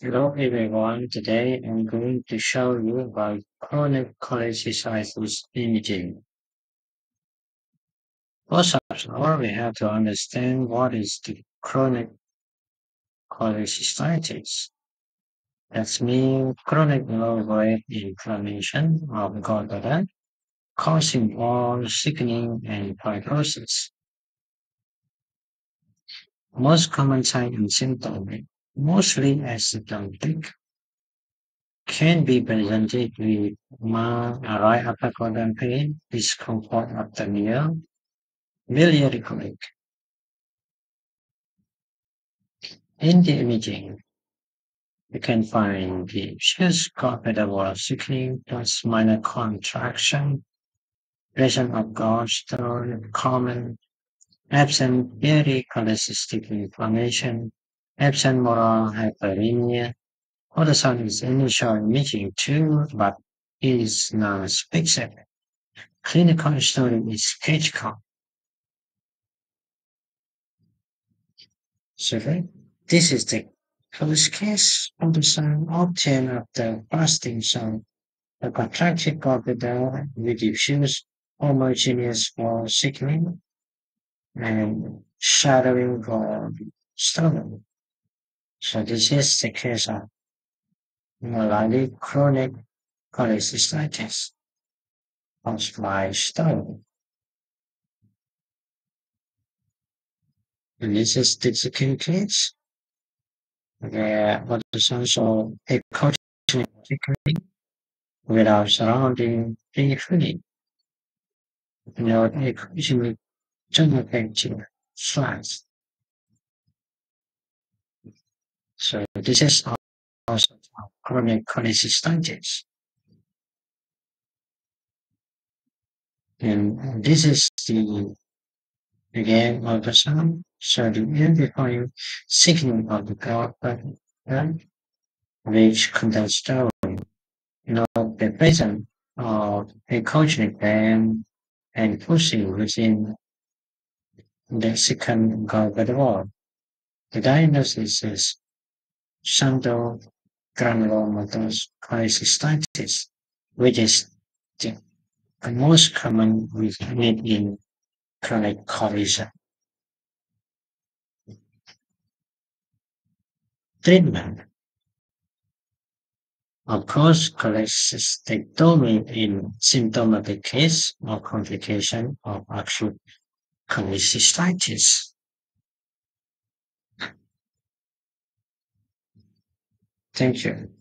Hello everyone, today I'm going to show you about chronic cholecystitis imaging. First of all, we have to understand what is the chronic cholecystitis. That means chronic low-grade inflammation of gallbladder causing wall thickening and fibrosis. Most common signs and symptoms, mostly asymptomatic, can be presented with mild right upper quadrant pain, discomfort after meal, biliary colic. In the imaging, you can find the chest wall thickening plus minor contraction, presence of gallstone, common, absent biliary cholecystic inflammation, absent mural hyperemia, Ultrasound is initial imaging too, but is non-specific. Clinical history is count. So this is the first case ultrasound obtained after fasting sound. The contracted gallbladder with diffuse homogeneous wall thickening and shadowing for stone. So this is the case of maladie chronic cholecystitis caused by stone. And this is the second case where what is also a coaching without surrounding the fluid. Note a coaching general picture So this is also chronic cholecystitis. And this is the again ultrasound. So the amplifying signal of the gallbladder, which contains stone. not the presence of a conchonic band and pushing within the second gallbladder wall. The diagnosis is Santo granulomatous cholecystitis, which is the most common unit in chronic cholecystitis. Treatment of course, cholecystectomy in symptomatic case or complication of acute cholecystitis. Thank you.